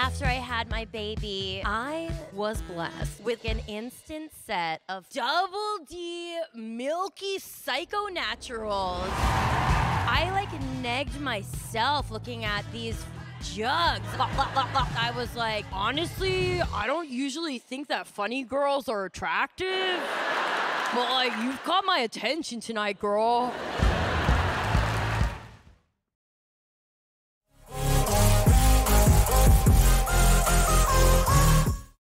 After I had my baby, I was blessed with an instant set of double D milky psycho naturals. I like negged myself looking at these jugs. I was like, honestly, I don't usually think that funny girls are attractive. But like, you've caught my attention tonight, girl.